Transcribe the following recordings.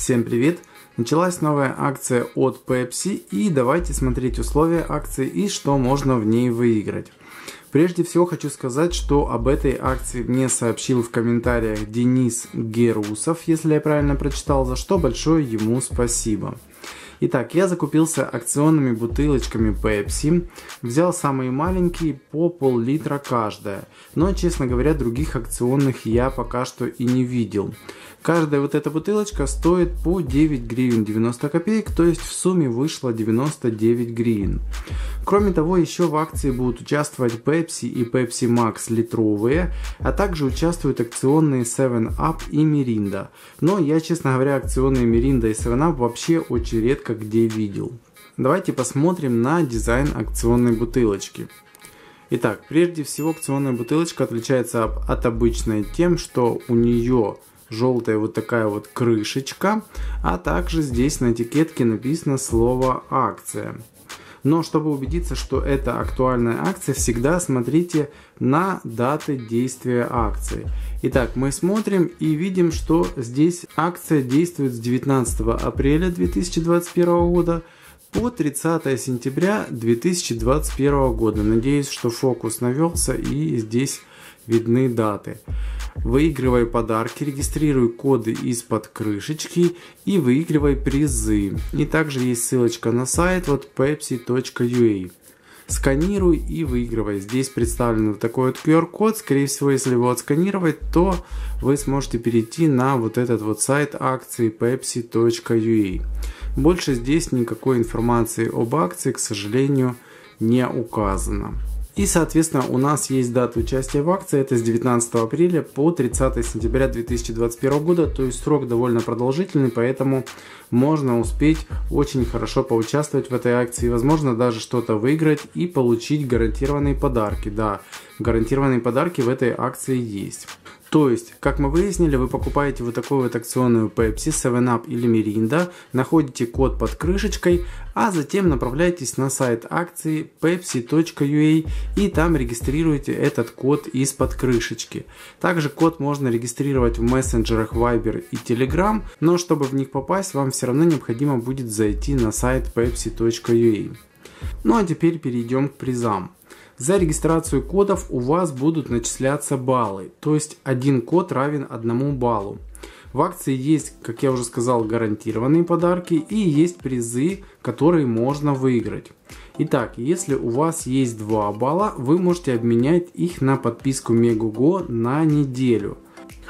Всем привет! Началась новая акция от Pepsi и давайте смотреть условия акции и что можно в ней выиграть. Прежде всего хочу сказать, что об этой акции мне сообщил в комментариях Денис Герусов, если я правильно прочитал, за что большое ему спасибо. Итак, я закупился акционными бутылочками Pepsi, взял самые маленькие по пол-литра каждая, но, честно говоря, других акционных я пока что и не видел. Каждая вот эта бутылочка стоит по 9 гривен 90 копеек, то есть в сумме вышло 99 гривен. Кроме того, еще в акции будут участвовать Pepsi и Pepsi Max литровые, а также участвуют акционные 7up и Mirinda. Но я, честно говоря, акционные Mirinda и 7up вообще очень редко где видел. Давайте посмотрим на дизайн акционной бутылочки. Итак, прежде всего акционная бутылочка отличается от обычной тем, что у нее желтая вот такая вот крышечка, а также здесь на этикетке написано слово акция. Но чтобы убедиться, что это актуальная акция, всегда смотрите на даты действия акции. Итак, мы смотрим и видим, что здесь акция действует с 19 апреля 2021 года по 30 сентября 2021 года. Надеюсь, что фокус навелся и здесь видны даты. Выигрывай подарки, регистрируй коды из-под крышечки и выигрывай призы. И также есть ссылочка на сайт вот pepsi.ua. Сканируй и выигрывай. Здесь представлен вот такой вот QR-код. Скорее всего, если его отсканировать, то вы сможете перейти на вот этот вот сайт акции pepsi.ua. Больше здесь никакой информации об акции, к сожалению, не указано. И, соответственно, у нас есть дата участия в акции, это с 19 апреля по 30 сентября 2021 года, то есть срок довольно продолжительный, поэтому можно успеть очень хорошо поучаствовать в этой акции, возможно даже что-то выиграть и получить гарантированные подарки. Да, гарантированные подарки в этой акции есть. То есть, как мы выяснили, вы покупаете вот такую вот акционную Pepsi, 7up или Mirinda, находите код под крышечкой, а затем направляетесь на сайт акции pepsi.ua и там регистрируете этот код из-под крышечки. Также код можно регистрировать в мессенджерах Viber и Telegram, но чтобы в них попасть, вам все равно необходимо будет зайти на сайт pepsi.ua. Ну а теперь перейдем к призам. За регистрацию кодов у вас будут начисляться баллы, то есть один код равен одному баллу. В акции есть, как я уже сказал, гарантированные подарки и есть призы, которые можно выиграть. Итак, если у вас есть 2 балла, вы можете обменять их на подписку Мегуго на неделю.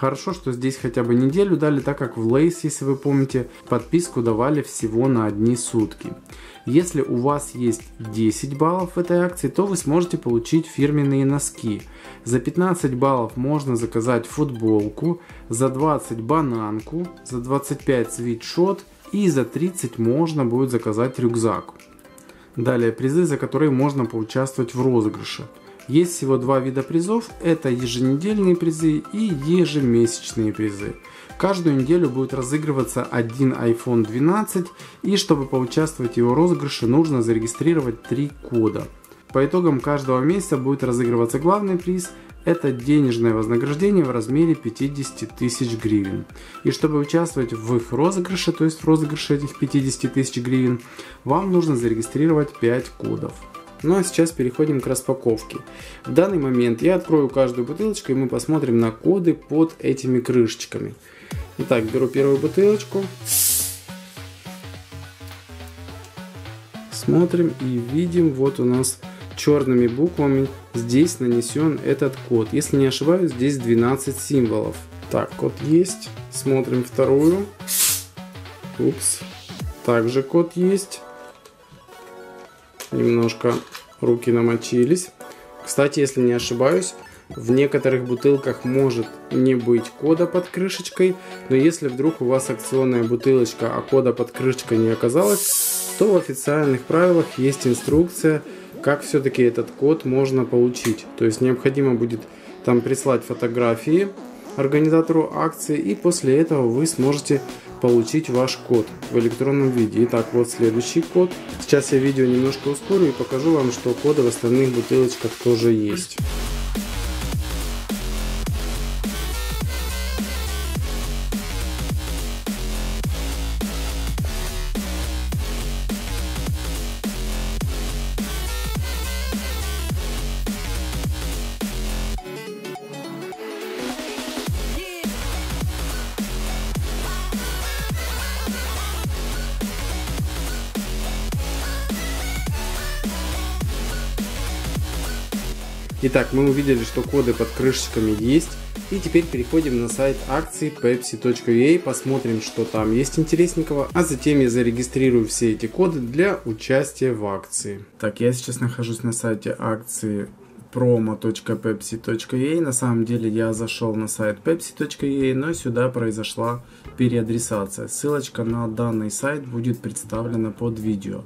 Хорошо, что здесь хотя бы неделю дали, так как в Лейс, если вы помните, подписку давали всего на одни сутки. Если у вас есть 10 баллов в этой акции, то вы сможете получить фирменные носки. За 15 баллов можно заказать футболку, за 20 бананку, за 25 свитшот и за 30 можно будет заказать рюкзак. Далее призы, за которые можно поучаствовать в розыгрыше. Есть всего два вида призов, это еженедельные призы и ежемесячные призы. Каждую неделю будет разыгрываться один iPhone 12 и чтобы поучаствовать в его розыгрыше нужно зарегистрировать три кода. По итогам каждого месяца будет разыгрываться главный приз это денежное вознаграждение в размере 50 тысяч гривен. И чтобы участвовать в их розыгрыше, то есть в розыгрыше этих 50 тысяч гривен, вам нужно зарегистрировать 5 кодов. Ну а сейчас переходим к распаковке. В данный момент я открою каждую бутылочку и мы посмотрим на коды под этими крышечками. Итак, беру первую бутылочку. Смотрим и видим, вот у нас черными буквами здесь нанесен этот код. Если не ошибаюсь, здесь 12 символов. Так, код есть. Смотрим вторую. Упс. Также код есть. Немножко руки намочились. Кстати, если не ошибаюсь, в некоторых бутылках может не быть кода под крышечкой, но если вдруг у вас акционная бутылочка, а кода под крышечкой не оказалось, то в официальных правилах есть инструкция, как все-таки этот код можно получить. То есть необходимо будет там прислать фотографии организатору акции и после этого вы сможете получить ваш код в электронном виде. Итак, вот следующий код. Сейчас я видео немножко ускорю и покажу вам, что коды в остальных бутылочках тоже есть. Итак, мы увидели, что коды под крышечками есть. И теперь переходим на сайт акций pepsi.ua, посмотрим, что там есть интересненького, а затем я зарегистрирую все эти коды для участия в акции. Так, я сейчас нахожусь на сайте акции promo.pepsi.ua. На самом деле я зашел на сайт pepsi.ua, но сюда произошла переадресация. Ссылочка на данный сайт будет представлена под видео.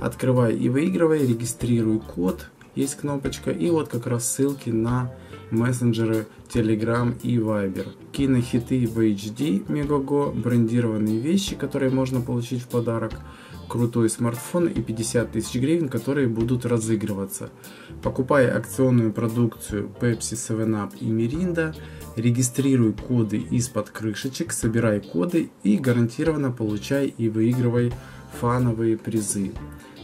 Открывай и выигрывай, регистрируй код есть кнопочка. И вот как раз ссылки на мессенджеры Telegram и Viber. Кинохиты в HD Megogo, брендированные вещи, которые можно получить в подарок, крутой смартфон и 50 тысяч гривен, которые будут разыгрываться. Покупай акционную продукцию Pepsi 7up и Mirinda, регистрируй коды из-под крышечек, собирай коды и гарантированно получай и выигрывай фановые призы.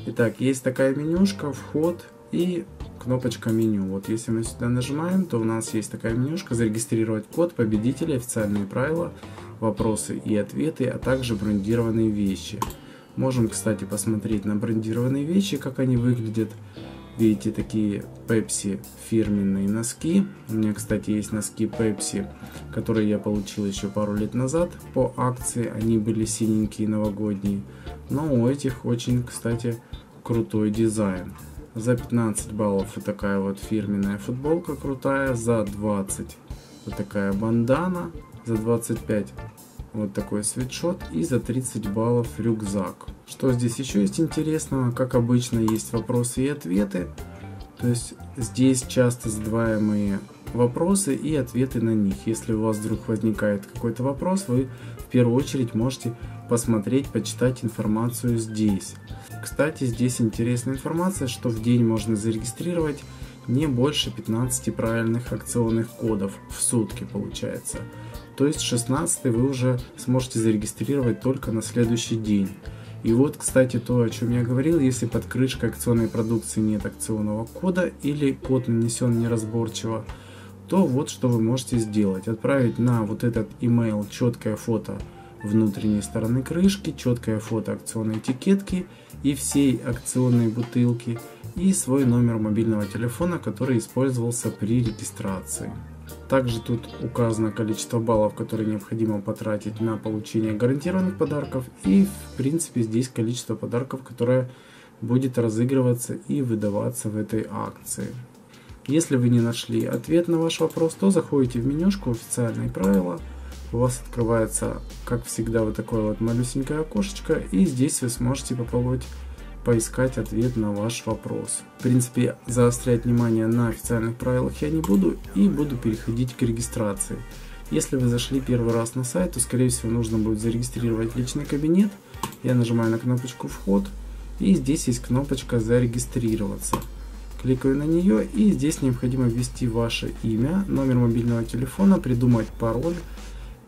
Итак, есть такая менюшка, вход, и кнопочка меню. Вот если мы сюда нажимаем, то у нас есть такая менюшка «Зарегистрировать код победителя», «Официальные правила», «Вопросы и ответы», а также брендированные вещи. Можем, кстати, посмотреть на брендированные вещи, как они выглядят. Видите, такие Pepsi фирменные носки. У меня, кстати, есть носки Pepsi, которые я получил еще пару лет назад по акции. Они были синенькие, новогодние. Но у этих очень, кстати, крутой дизайн. За 15 баллов вот такая вот фирменная футболка крутая. За 20 вот такая бандана. За 25 вот такой свитшот. И за 30 баллов рюкзак. Что здесь еще есть интересного? Как обычно есть вопросы и ответы. То есть здесь часто задаваемые вопросы и ответы на них. Если у вас вдруг возникает какой-то вопрос, вы первую очередь можете посмотреть, почитать информацию здесь. Кстати, здесь интересная информация, что в день можно зарегистрировать не больше 15 правильных акционных кодов в сутки получается. То есть 16 вы уже сможете зарегистрировать только на следующий день. И вот, кстати, то, о чем я говорил, если под крышкой акционной продукции нет акционного кода или код нанесен неразборчиво, то вот что вы можете сделать. Отправить на вот этот email четкое фото внутренней стороны крышки, четкое фото акционной этикетки и всей акционной бутылки и свой номер мобильного телефона, который использовался при регистрации. Также тут указано количество баллов, которые необходимо потратить на получение гарантированных подарков и в принципе здесь количество подарков, которое будет разыгрываться и выдаваться в этой акции. Если вы не нашли ответ на ваш вопрос, то заходите в менюшку «Официальные правила», у вас открывается, как всегда, вот такое вот малюсенькое окошечко, и здесь вы сможете попробовать поискать ответ на ваш вопрос. В принципе, заострять внимание на официальных правилах я не буду и буду переходить к регистрации. Если вы зашли первый раз на сайт, то скорее всего нужно будет зарегистрировать личный кабинет. Я нажимаю на кнопочку «Вход» и здесь есть кнопочка «Зарегистрироваться». Кликаю на нее и здесь необходимо ввести ваше имя, номер мобильного телефона, придумать пароль,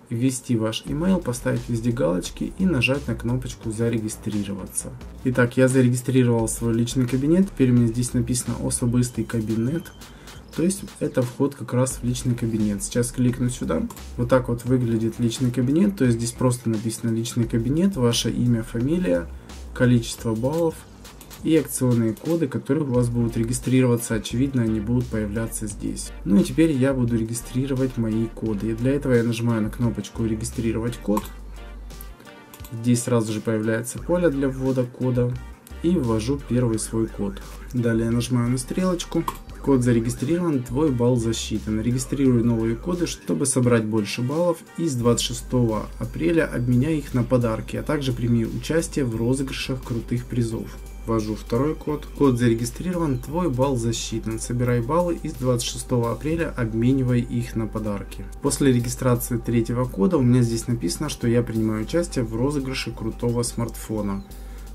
ввести ваш email, поставить везде галочки и нажать на кнопочку «Зарегистрироваться». Итак, я зарегистрировал свой личный кабинет. Теперь у меня здесь написано «Особистый кабинет». То есть это вход как раз в личный кабинет. Сейчас кликну сюда. Вот так вот выглядит личный кабинет. То есть здесь просто написано личный кабинет, ваше имя, фамилия, количество баллов – и акционные коды, которые у вас будут регистрироваться, очевидно, они будут появляться здесь. Ну и теперь я буду регистрировать мои коды. И для этого я нажимаю на кнопочку «Регистрировать код». Здесь сразу же появляется поле для ввода кода и ввожу первый свой код. Далее нажимаю на стрелочку. Код зарегистрирован, твой балл засчитан. Регистрируй новые коды, чтобы собрать больше баллов и с 26 апреля обменяй их на подарки, а также прими участие в розыгрышах крутых призов. Ввожу второй код. Код зарегистрирован, твой балл засчитан. Собирай баллы и с 26 апреля обменивай их на подарки. После регистрации третьего кода у меня здесь написано, что я принимаю участие в розыгрыше крутого смартфона.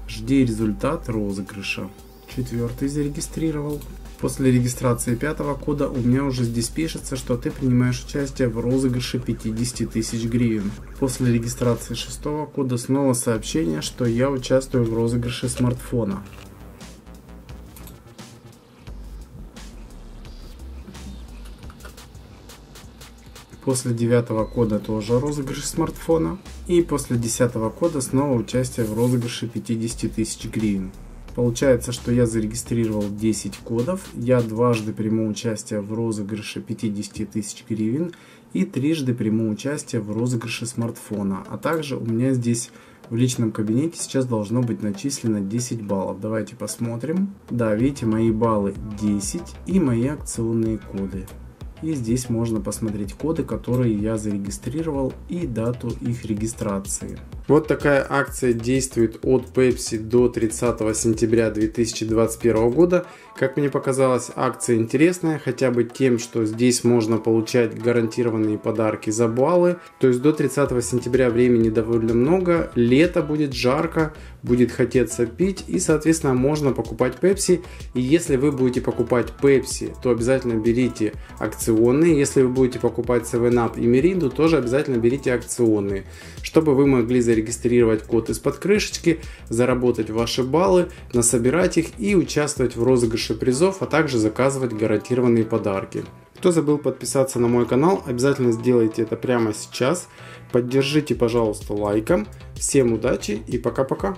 Жди результат розыгрыша. Четвертый зарегистрировал. После регистрации пятого кода у меня уже здесь пишется, что ты принимаешь участие в розыгрыше 50 тысяч гривен. После регистрации шестого кода снова сообщение, что я участвую в розыгрыше смартфона. После девятого кода тоже розыгрыш смартфона. И после десятого кода снова участие в розыгрыше 50 тысяч гривен. Получается, что я зарегистрировал 10 кодов, я дважды приму участие в розыгрыше 50 тысяч гривен и трижды приму участие в розыгрыше смартфона. А также у меня здесь в личном кабинете сейчас должно быть начислено 10 баллов. Давайте посмотрим. Да, видите, мои баллы 10 и мои акционные коды. И здесь можно посмотреть коды, которые я зарегистрировал и дату их регистрации. Вот такая акция действует от Pepsi до 30 сентября 2021 года. Как мне показалось, акция интересная, хотя бы тем, что здесь можно получать гарантированные подарки за баллы. То есть до 30 сентября времени довольно много, лето будет жарко, будет хотеться пить и, соответственно, можно покупать Pepsi. И если вы будете покупать Pepsi, то обязательно берите акционные. Если вы будете покупать 7up и Mirindu, тоже обязательно берите акционные, чтобы вы могли зарегистрировать код из-под крышечки, заработать ваши баллы, насобирать их и участвовать в розыгрыше призов, а также заказывать гарантированные подарки. Кто забыл подписаться на мой канал, обязательно сделайте это прямо сейчас. Поддержите, пожалуйста, лайком. Всем удачи и пока-пока.